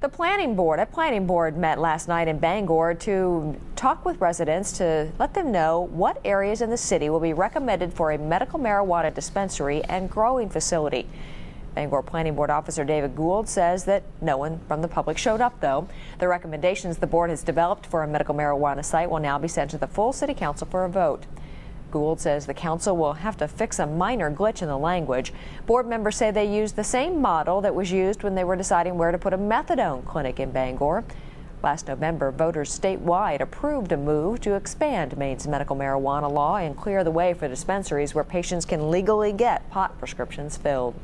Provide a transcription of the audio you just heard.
The planning board, a planning board met last night in Bangor to talk with residents to let them know what areas in the city will be recommended for a medical marijuana dispensary and growing facility. Bangor Planning Board Officer David Gould says that no one from the public showed up, though. The recommendations the board has developed for a medical marijuana site will now be sent to the full city council for a vote. Gould says the council will have to fix a minor glitch in the language. Board members say they used the same model that was used when they were deciding where to put a methadone clinic in Bangor. Last November, voters statewide approved a move to expand Maine's medical marijuana law and clear the way for dispensaries where patients can legally get pot prescriptions filled.